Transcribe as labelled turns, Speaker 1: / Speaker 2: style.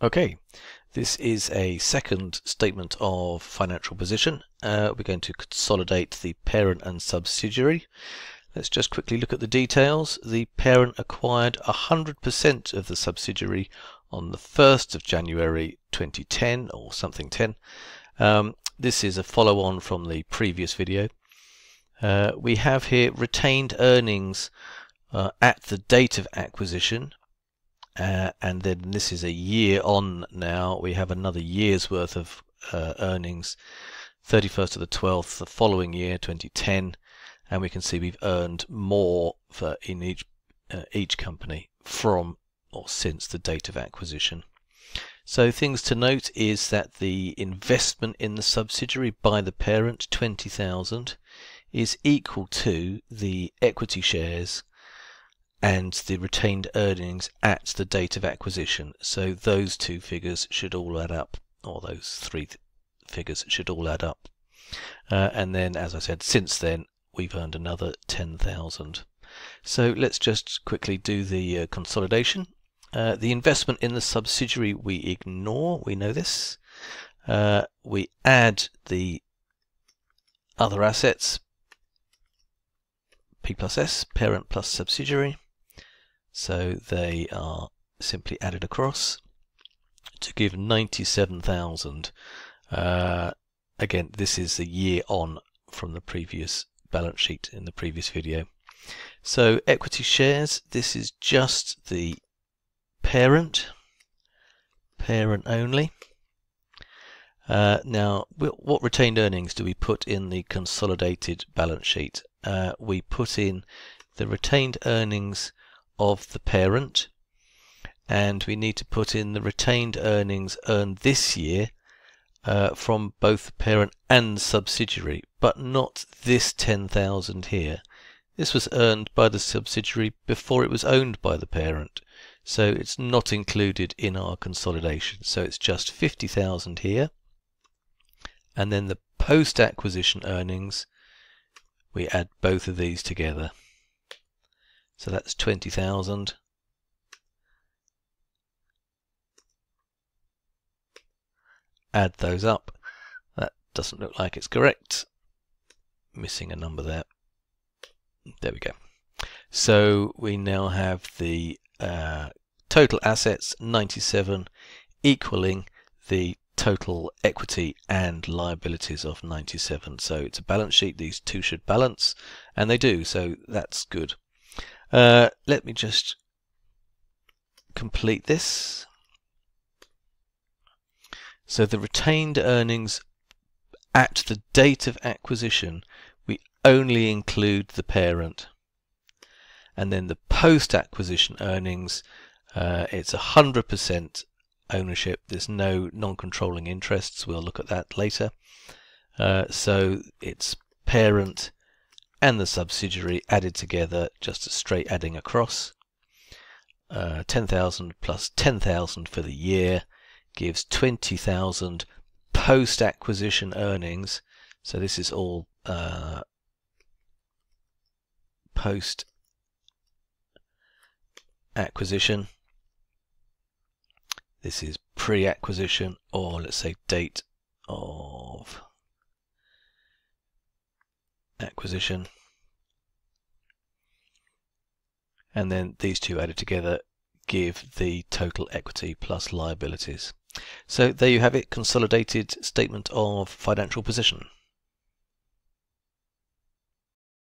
Speaker 1: Okay, this is a second statement of financial position. Uh, we're going to consolidate the parent and subsidiary. Let's just quickly look at the details. The parent acquired 100% of the subsidiary on the 1st of January 2010 or something 10. Um, this is a follow on from the previous video. Uh, we have here retained earnings uh, at the date of acquisition uh, and then this is a year on now. We have another year's worth of uh, earnings, 31st of the 12th, the following year, 2010, and we can see we've earned more for in each uh, each company from or since the date of acquisition. So things to note is that the investment in the subsidiary by the parent, 20,000, is equal to the equity shares and the retained earnings at the date of acquisition. So those two figures should all add up, or those three th figures should all add up. Uh, and then, as I said, since then, we've earned another 10,000. So let's just quickly do the uh, consolidation. Uh, the investment in the subsidiary we ignore, we know this. Uh, we add the other assets, P plus S, parent plus subsidiary. So they are simply added across to give 97,000. Uh, again, this is a year on from the previous balance sheet in the previous video. So equity shares, this is just the parent, parent only. Uh, now, what retained earnings do we put in the consolidated balance sheet? Uh, we put in the retained earnings of the parent and we need to put in the retained earnings earned this year uh, from both the parent and subsidiary, but not this 10,000 here. This was earned by the subsidiary before it was owned by the parent, so it's not included in our consolidation. So it's just 50,000 here, and then the post-acquisition earnings, we add both of these together. So that's 20,000. Add those up. That doesn't look like it's correct. Missing a number there. There we go. So we now have the uh, total assets 97 equaling the total equity and liabilities of 97. So it's a balance sheet. These two should balance, and they do. So that's good. Uh, let me just complete this. So the retained earnings at the date of acquisition, we only include the parent. And then the post-acquisition earnings, uh, it's 100% ownership. There's no non-controlling interests. We'll look at that later. Uh, so it's parent and the subsidiary added together, just a straight adding across. Uh, 10,000 plus 10,000 for the year gives 20,000 post acquisition earnings. So this is all uh, post acquisition. This is pre acquisition or let's say date of acquisition. And then these two added together give the total equity plus liabilities. So there you have it, consolidated statement of financial position.